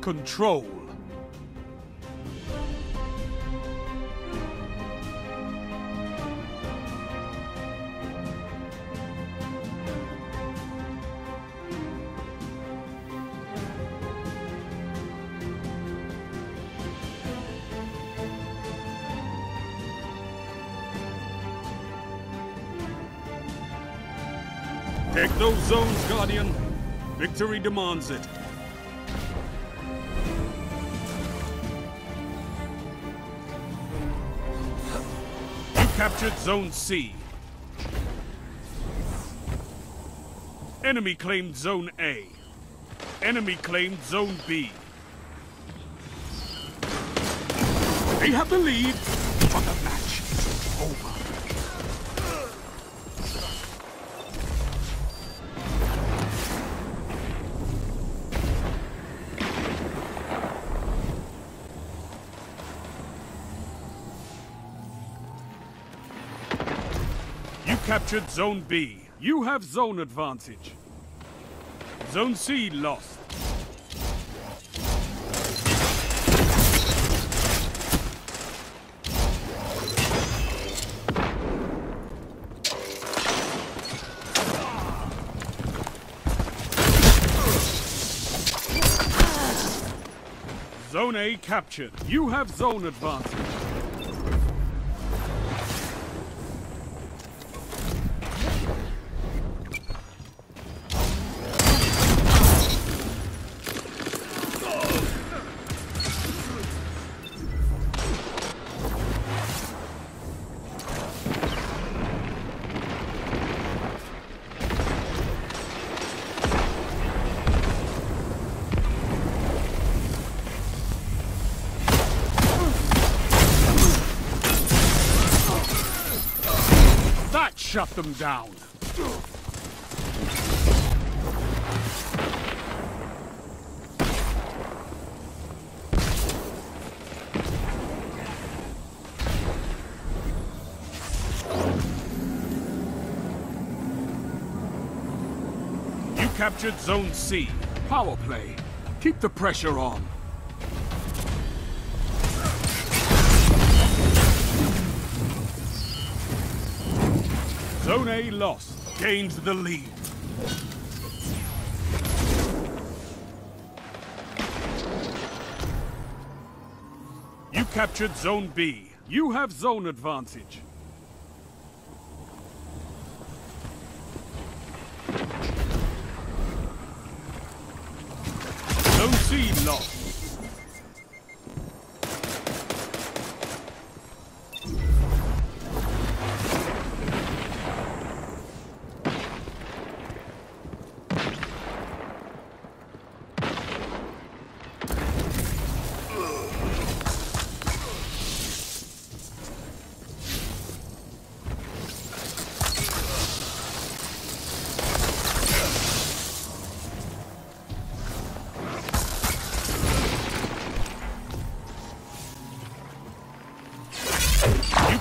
Control. Take those zones, Guardian. Victory demands it. Captured Zone C. Enemy claimed Zone A. Enemy claimed Zone B. They have the lead, but the match is over. Captured Zone B. You have zone advantage. Zone C lost. Zone A captured. You have zone advantage. Shut them down. You captured Zone C. Power play. Keep the pressure on. Zone A lost. Gained the lead. You captured Zone B. You have zone advantage. Zone C lost.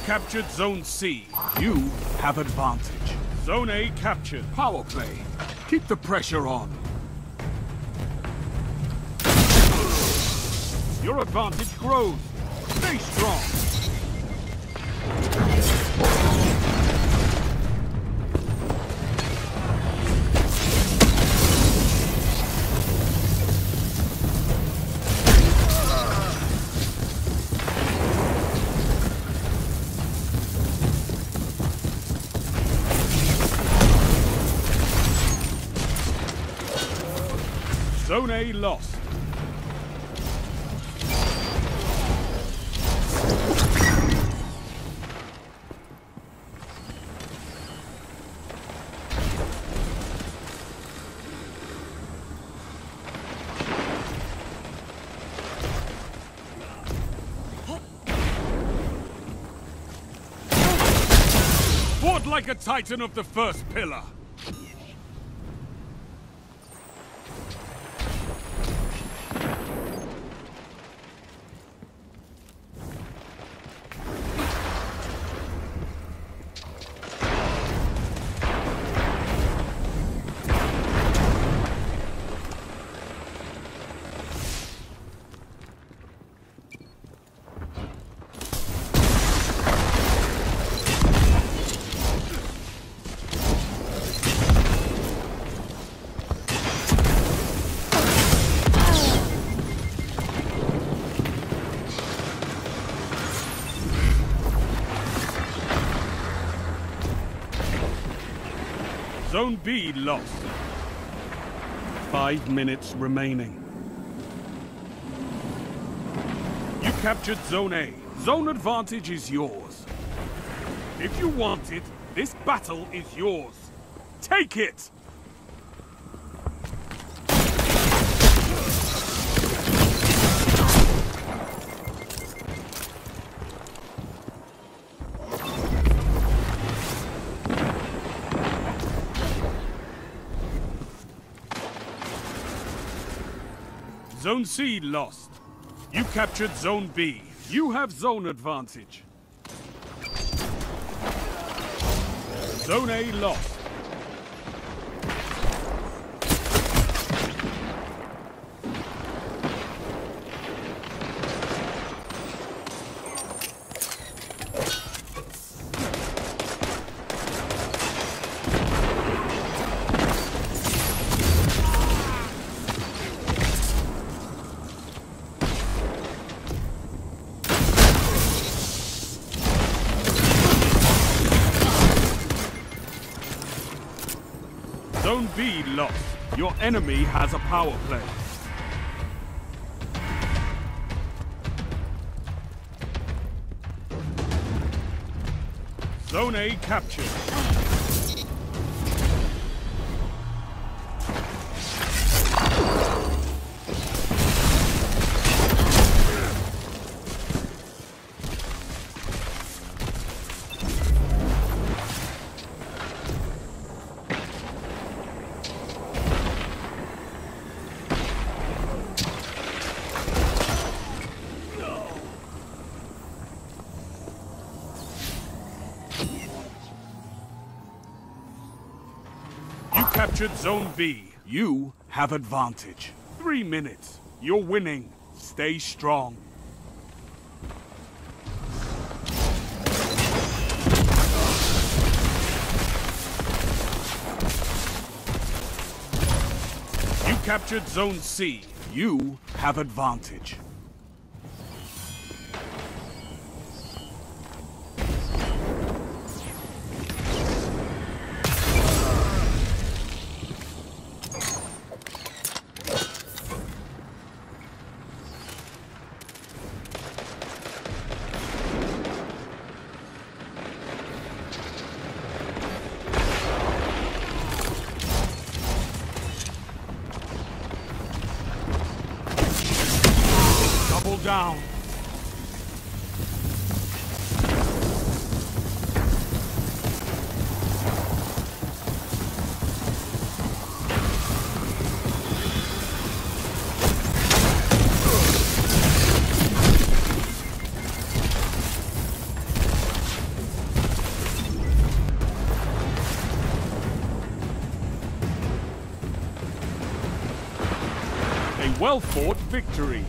Captured Zone C. You have advantage. Zone A captured. Power play. Keep the pressure on. Your advantage grows. Stay strong. Zone A lost. Like a titan of the first pillar. Zone B lost. Five minutes remaining. You captured Zone A. Zone advantage is yours. If you want it, this battle is yours. Take it! Zone C lost. You captured Zone B. You have zone advantage. Zone A lost. Your enemy has a power play. Zone A captured. Captured Zone B. You have advantage. Three minutes. You're winning. Stay strong. You captured Zone C. You have advantage. Down. Well-fought victory.